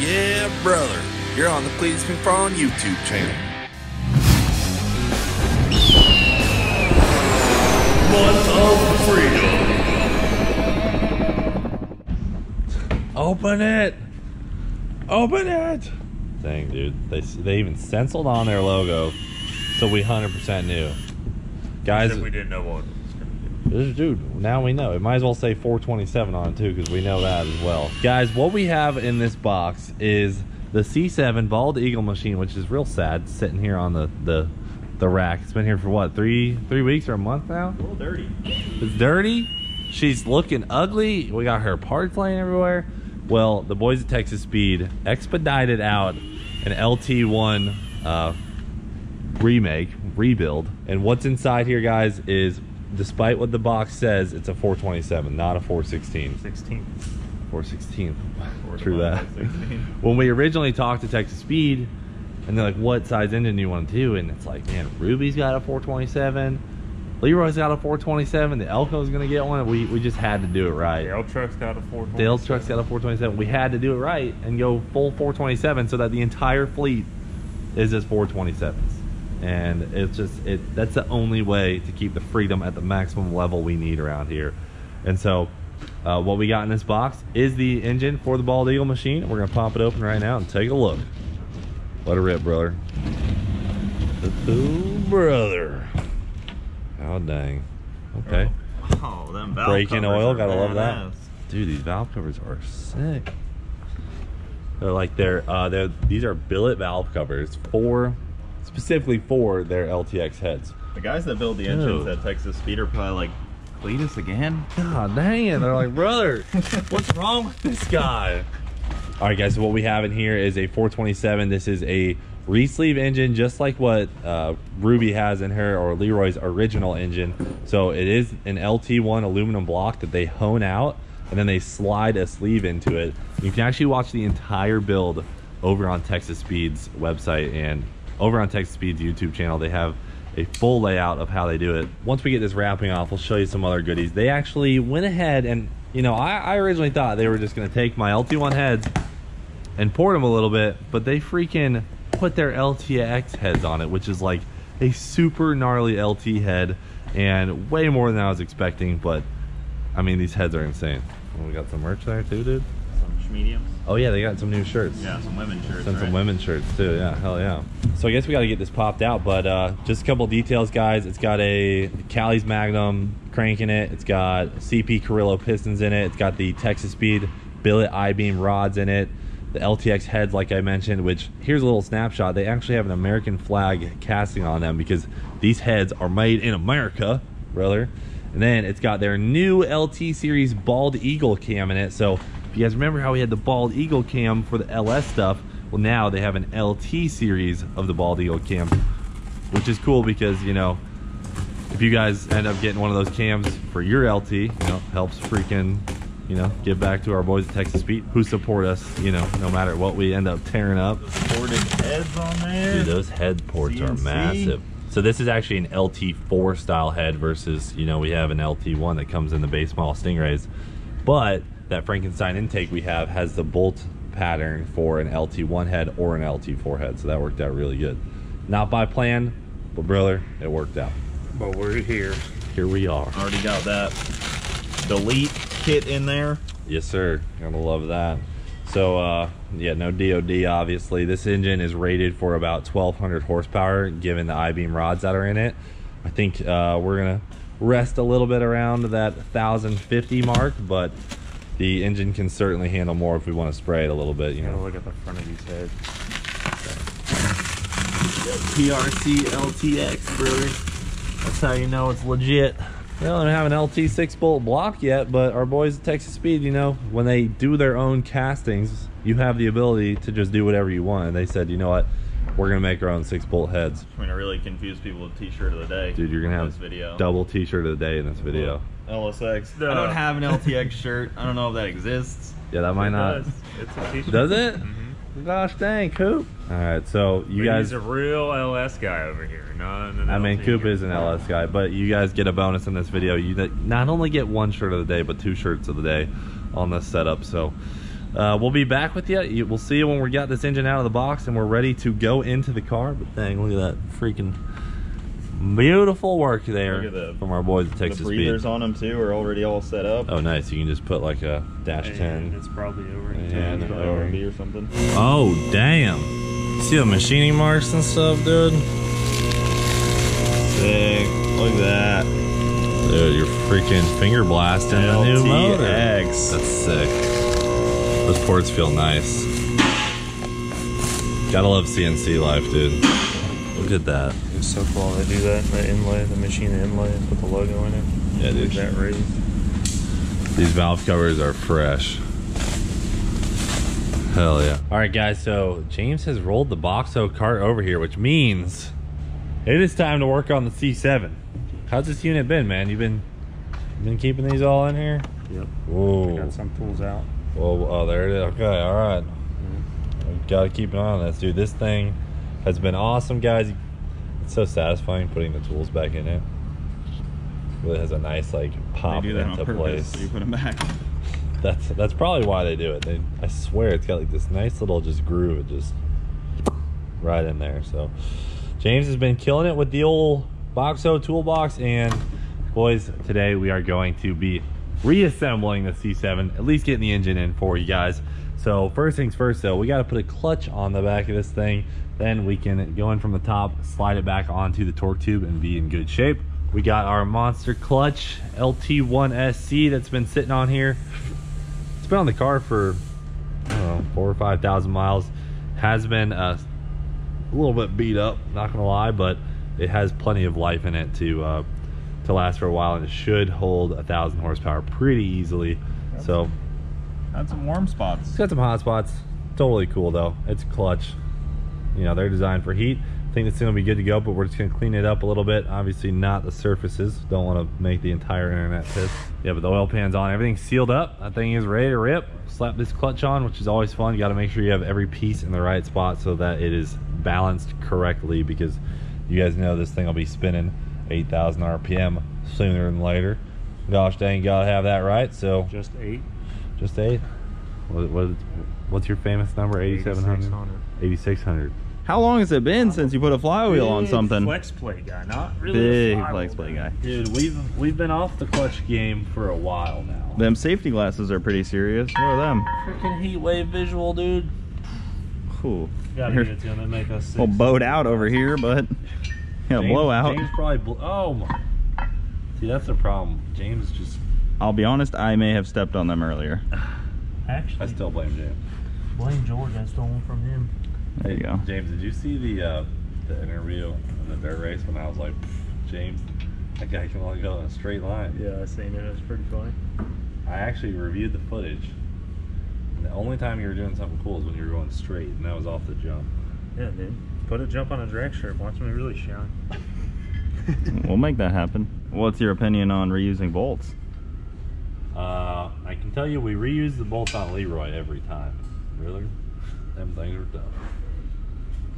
yeah, brother. You're on the Please Confirm YouTube channel. Month of Freedom. Open it! Open it! Dang, dude. They, they even stenciled on their logo, so we 100% knew. Guys, we didn't know what it was going to be. This- Dude, now we know. It might as well say 427 on it too, because we know that as well. Guys, what we have in this box is the C7 Bald Eagle machine, which is real sad, sitting here on the the the rack. It's been here for what three three weeks or a month now. A little dirty. It's dirty. She's looking ugly. We got her parts laying everywhere. Well, the boys at Texas Speed expedited out an LT1 uh, remake, rebuild. And what's inside here, guys, is despite what the box says, it's a 427, not a 416. 16. 416. Four True that. 16. when we originally talked to Texas Speed, and they're like, "What size engine do you want to do?" And it's like, man, Ruby's got a 427, Leroy's got a 427, the Elko's gonna get one. We we just had to do it right. The L truck's got a 4. The L truck's got a 427. We had to do it right and go full 427 so that the entire fleet is just 427s. And it's just it that's the only way to keep the freedom at the maximum level we need around here. And so uh, what we got in this box is the engine for the Bald Eagle machine. We're gonna pop it open right now and take a look. Let it rip, brother. Ooh, brother. Oh dang. Okay. Oh, them valve Breaking oil, gotta love that. Dude, these valve covers are sick. They're like they're uh they're these are billet valve covers for specifically for their LTX heads. The guys that build the engines Dude. at Texas Speed are probably like, Cleetus again? God dang it. They're like, brother, what's wrong with this guy? Alright guys, so what we have in here is a 427. This is a re-sleeve engine just like what uh, Ruby has in her or Leroy's original engine. So it is an LT1 aluminum block that they hone out and then they slide a sleeve into it. You can actually watch the entire build over on Texas Speed's website and over on Texas Speed's YouTube channel. They have a full layout of how they do it. Once we get this wrapping off, we'll show you some other goodies. They actually went ahead and, you know, I, I originally thought they were just to take my LT1 heads and port them a little bit, but they freaking put their LTX heads on it, which is like a super gnarly LT head and way more than I was expecting. But I mean, these heads are insane. Oh, we got some merch there too, dude. Some mediums? Oh yeah, they got some new shirts. Yeah, some women shirts. Some right? women's shirts too. Yeah, hell yeah. So I guess we got to get this popped out, but uh, just a couple details, guys. It's got a Callies Magnum crank in it. It's got CP Carrillo pistons in it. It's got the Texas Speed billet I-beam rods in it. The LTX heads, like I mentioned, which here's a little snapshot. They actually have an American flag casting on them because these heads are made in America, brother. And then it's got their new LT series bald eagle cam in it. So if you guys remember how we had the bald eagle cam for the LS stuff, well now they have an LT series of the bald eagle cam, which is cool because you know if you guys end up getting one of those cams for your LT, you know helps freaking you know give back to our boys at Texas Speed who support us, you know no matter what we end up tearing up. Ported heads on there. Dude, those head ports are massive. So this is actually an LT4 style head versus, you know, we have an LT1 that comes in the base model Stingrays. But that Frankenstein intake we have has the bolt pattern for an LT1 head or an LT4 head. So that worked out really good. Not by plan, but brother, it worked out. But we're here. Here we are. Already got that delete kit in there. Yes, sir. Gonna love that. So, uh, yeah, no DOD, obviously. This engine is rated for about 1,200 horsepower, given the I-beam rods that are in it. I think uh, we're gonna rest a little bit around that 1,050 mark, but the engine can certainly handle more if we want to spray it a little bit, you know. look at the front of these heads. PRC LTX, brother. That's how you know it's legit. We don't have an LT six bolt block yet, but our boys at Texas Speed, you know, when they do their own castings, you have the ability to just do whatever you want. And they said, you know what, we're gonna make our own six bolt heads. I'm gonna really confuse people with t-shirt of the day. Dude, you're gonna have this video. double T-shirt of the day in this video. LSX. No. I don't have an LTX shirt. I don't know if that exists. Yeah, that might It not. does. It's a t-shirt. Does it? Mhm. Gosh dang, Coop. All right, so you But guys. He's a real LS guy over here, not an I mean, LT Coop is an LS guy, but you guys get a bonus in this video. You not only get one shirt of the day, but two shirts of the day on this setup. So, Uh, we'll be back with you. you. We'll see you when we got this engine out of the box and we're ready to go into the car. But dang, look at that freaking beautiful work there the- from our boys at Texas the breathers Speed. on them too are already all set up. Oh, nice. You can just put like a dash And 10. It's probably over. in Yeah, time, no. but- R&B or something. Oh, damn. See the machining marks and stuff, dude? Sick. Look at that. Dude, you're freaking finger blasting the new motor. That's sick. Those ports feel nice. Gotta love CNC life, dude. Look at that. It's so cool. They do that, the inlay, the machine inlay, and put the logo in it. Yeah, dude. That raised. These valve covers are fresh. Hell yeah. All right, guys. So James has rolled the Boxo cart over here, which means it is time to work on the C7. How's this unit been, man? You've been you been keeping these all in here? Yep. Whoa. Got some tools out. Whoa, oh, there it is. Okay, all right. We gotta keep an eye on this, dude. This thing has been awesome, guys. It's so satisfying putting the tools back in it. Really has a nice like pop They do that into purpose. place. So you put them back. That's that's probably why they do it. They, I swear it's got like this nice little just groove, it just right in there. So James has been killing it with the old Boxo toolbox, and boys, today we are going to be reassembling the C7, at least getting the engine in for you guys. So first things first, though, we got to put a clutch on the back of this thing. Then we can go in from the top, slide it back onto the torque tube, and be in good shape. We got our monster clutch LT1SC that's been sitting on here it's been on the car for know four or five thousand miles. Has been uh, a little bit beat up, not gonna lie, but it has plenty of life in it to uh, to last for a while, and it should hold a thousand horsepower pretty easily. So Had some warm spots. it's got some hot spots. Totally cool though. It's clutch. You know, they're designed for heat. I think it's gonna be good to go, but we're just gonna clean it up a little bit. Obviously not the surfaces. Don't wanna make the entire internet piss. Yeah, but the oil pan's on. Everything's sealed up. That thing is ready to rip. Slap this clutch on, which is always fun. You gotta make sure you have every piece in the right spot so that it is balanced correctly because you guys know this thing will be spinning 8,000 RPM sooner than later. Gosh dang, you gotta have that right. So Just eight. Just eight. What, what, what's your famous number? 8700? 8600. 8600. How long has it been since you put a flywheel on Big something? Flex plate guy, not really. a Big flywheel flex plate guy. Dude, we've we've been off the clutch game for a while now. Them safety glasses are pretty serious. What are them? Freaking Heatwave Visual, dude. Cool. Gotta Here- give it to him. They make us sick. Well, bowed out over here, but yeah, James- blowout. James probably. Bl- oh my. See, that's the problem. James just. I'll be honest, I may have stepped on them earlier. Actually, I still blame James. blame George. I stole one from him. There you go. James, did you see the uh, the interview in the dirt race when I was like, James, that guy can only go in a straight line. Yeah, I seen it. It was pretty funny. I actually reviewed the footage. And the only time you were doing something cool is when you were going straight, and that was off the jump. Yeah, dude. Put a jump on a drag strip. Watch me really shine. We'll make that happen. What's your opinion on reusing bolts? Uh, I can tell you, we reuse the bolts on Leroy every time. Really, them things are tough.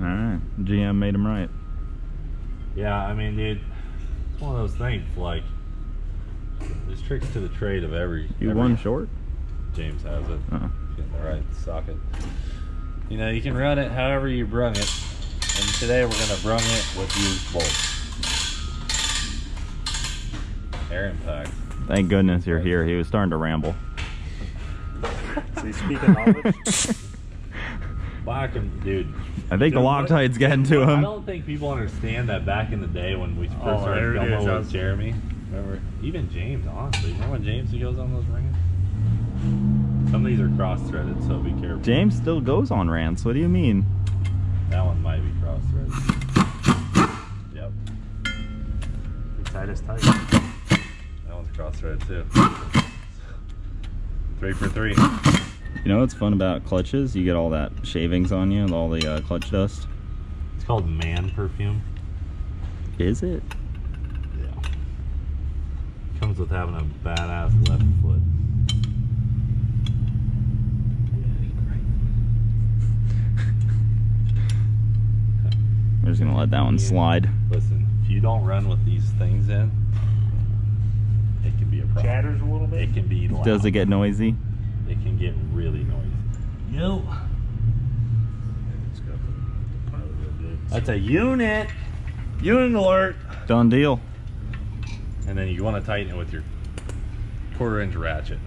All right, GM made them right. Yeah, I mean, dude, it's one of those things. Like, there's tricks to the trade of every. You every- one short? James has it. Uh, Getting the right socket. You know, you can run it however you brung it. And today we're gonna brung it with used bolts. Air impact. Thank goodness you're here. He was starting to ramble. See, speaking knowledge, Back in, dude. I think the Dude, what- Loctite's getting to him. I don't think people understand that back in the day when we oh, first Oh, started there filming with I Jeremy. Remember? Even James, honestly. Remember when James goes on those rings? Some of these are cross threaded, so be careful. James still goes on rants. What do you mean? That one might be cross threaded. Yep. tight as tight. That one's cross threaded too. Three for three. You know what's fun about clutches? You get all that shavings on you and all the uh, clutch dust. It's called man perfume. Is it? Yeah. Comes with having a badass left foot. We're just gonna let that one Yeah. slide. Listen, if you don't run with these things in, it can be a problem. Chatters a little bit. It can be loud. Does it get noisy? It can get really noisy. Yo. It's got the, the pilot real good. That's a unit. Unit alert. Done deal. And then you want to tighten it with your quarter inch ratchet.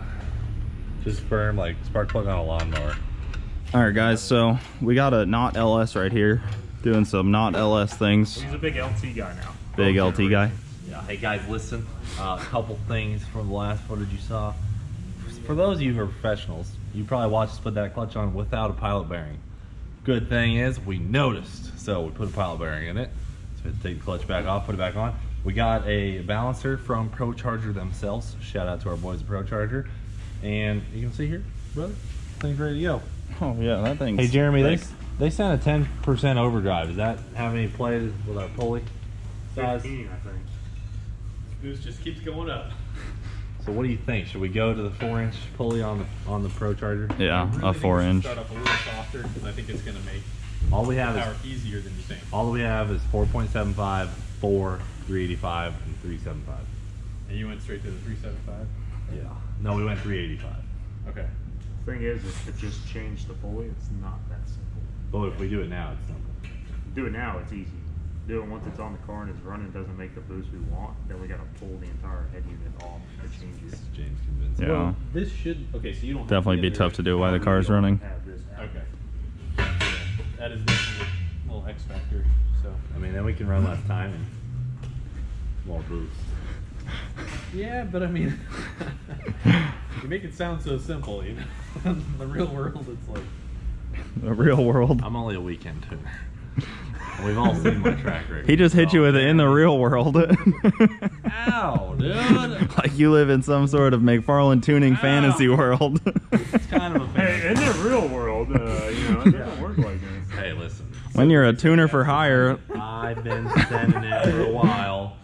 Just firm like spark plug on a lawnmower. All right, guys. So we got a not LS right here, doing some not LS things. He's a big LT guy now. Big Both LT guy. Yeah. Hey guys, listen. Uh, a couple things from the last footage you saw. For those of you who are professionals, you probably watched us put that clutch on without a pilot bearing. Good thing is we noticed, so we put a pilot bearing in it. So we had to take the clutch back off, put it back on. We got a balancer from ProCharger themselves. Shout out to our boys at ProCharger. And you can see here, brother, thing's ready to go. Oh yeah, that thing. Hey Jeremy, they they sent a 10% overdrive. Does that have any play with our pulley size? 15, I think. Boost just keeps going up. So what do you think? Should we go to the four inch pulley on the on the ProCharger? Yeah, really a four inch. Start off a little softer because I think it's going to make All we have power is easier than you think. all we have is 4.75, 4, 385, and 375. And you went straight to the 375. Yeah. No, we went 385. Okay. Thing is, is to just change the pulley, it's not that simple. But if we do it now, it's simple. Do it now, it's easy. Do it once it's on the car and it's running, doesn't make the boost we want, then we gotta pull the entire head unit off to change it. James convinced. Yeah. Well, this should. Okay, so you don't. have Definitely to be tough to do while the car's running. Have this. Okay. That is definitely a little X factor. So. I mean, then we can run less time and more boost. Yeah, but I mean, you make it sound so simple. You know, in the real world, it's like. The real world. I'm only a weekend tuner. We've all seen my track record. He just hit you with it in the real world. Ow, dude. like you live in some sort of McFarland tuning Ow. fantasy world. It's kind of a Hey, in the real world, uh, you know, it doesn't work like this. Hey, listen. when you're a tuner for hire, I've been sending it for a while,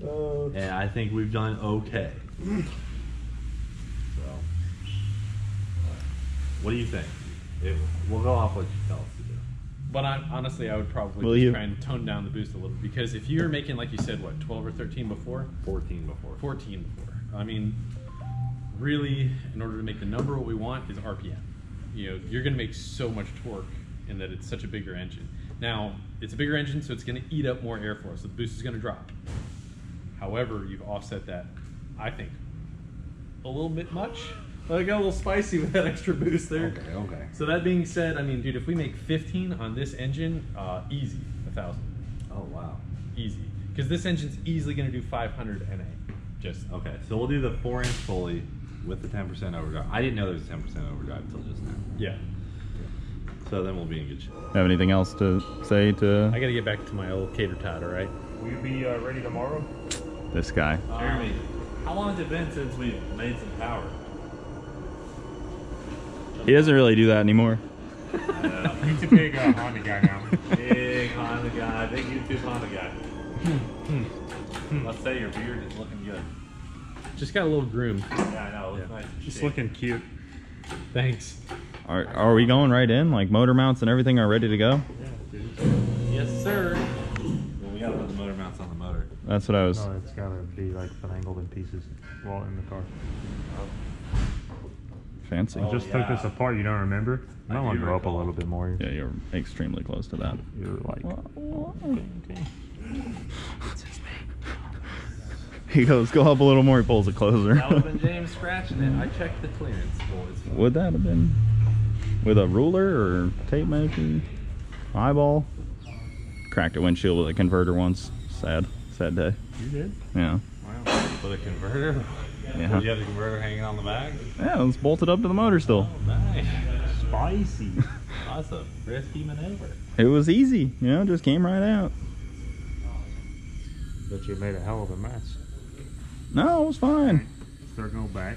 and I think we've done okay. So, what do you think? It, we'll go off what you tell us to do. But I, honestly, I would probably Will just you? try and tone down the boost a little because if you're making, like you said, what 12 or 13 before, 14 before. 14 before. I mean, really, in order to make the number what we want is RPM. You know, you're going to make so much torque in that it's such a bigger engine. Now, it's a bigger engine, so it's going to eat up more airflow, so the boost is going to drop. However, you've offset that, I think, a little bit much. I got a little spicy with that extra boost there. Okay, okay. So that being said, I mean, dude, if we make 15 on this engine, uh, easy, a thousand, Oh wow. easy, because this engine's easily going to do 500 NA. Just Okay, so we'll do the four inch pulley with the 10% overdrive. I didn't know there was a 10% overdrive until just now. yeah. So then we'll be in good shape. have anything else to say to I got to get back to my old cater tot, all right? Will you be uh, ready tomorrow? this guy? Jeremy, how long has it been since we've made some power? He doesn't really do that anymore. He's a big uh, Honda guy now. Big Honda guy, big YouTube Honda guy. Let's say your beard is looking good. Just got a little groomed. Yeah, I know. It looks Yeah. nice. Just shaped. looking cute. Thanks. Are, are we going right in? Like motor mounts and everything are ready to go? Yeah, dude. Yes, sir. Well, we gotta put the motor mounts on the motor. That's what I was. No, it's gotta be like finagled in pieces while in the car. Fancy. Oh, just took this apart. You don't remember? I I want to go up a little bit more. Yeah, you're extremely close to that. You're like. Okay. He goes, go up a little more. He pulls it closer. That would have been James scratching it. I checked the clearance, boys. Would that have been with a ruler or tape measure? Eyeball? Cracked a windshield with a converter once. Sad, sad day. You did? Yeah. Wow. With a converter? Yeah. Did you have the converter hanging on the back? Yeah, it's bolted up to the motor still. Oh, nice. Spicy. That's a risky maneuver. It was easy, you know, just came right out. but you made a hell of a mess. No, it was fine. Start going back.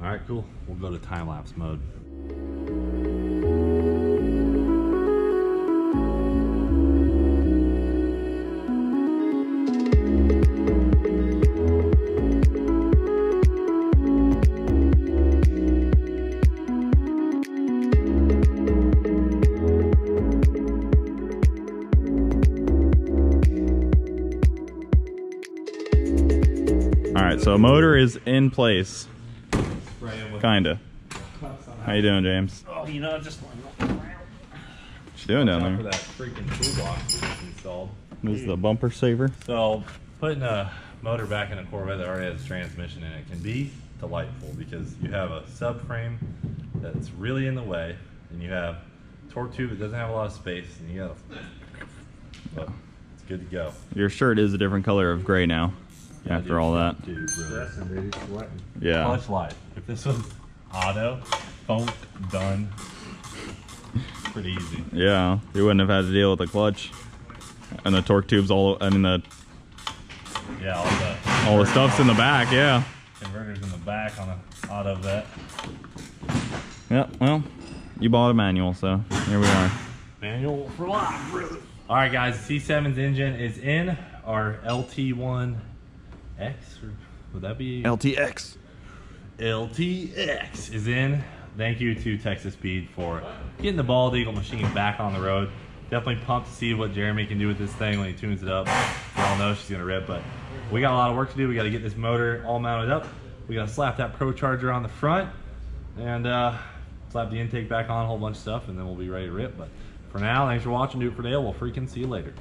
All right, cool. We'll go to time lapse mode. Motor is in place, kinda. How you doing, James? Oh, you know, just What you doing Time down for that freaking toolbox installed. This is the bumper saver. So putting a motor back in a Corvette that already has a transmission in it can be delightful because you have a subframe that's really in the way, and you have torque tube that doesn't have a lot of space, and you got. But it's good to go. Your shirt is a different color of gray now. After all that. Dude, stressing, dude. Sweating. Yeah. Clutch life. If this was auto, funk, done. Pretty easy. Yeah. You wouldn't have had to deal with the clutch and the torque tubes all. I mean the Yeah, all the all the stuff's in the back. Yeah. converters in the back on a auto vet. Yeah. Well, you bought a manual, so here we are. Manual for life, brother. All right, guys. C7's engine is in our LT1X. Or would that be LTX. LTX is in. Thank you to Texas Speed for getting the Bald Eagle machine back on the road. Definitely pumped to see what Jeremy can do with this thing when he tunes it up. We all know she's gonna rip, but we got a lot of work to do. We got to get this motor all mounted up. We got to slap that ProCharger on the front and uh, slap the intake back on, a whole bunch of stuff, and then we'll be ready to rip. But for now, thanks for watching. Do it for Dale. We'll freaking see you later.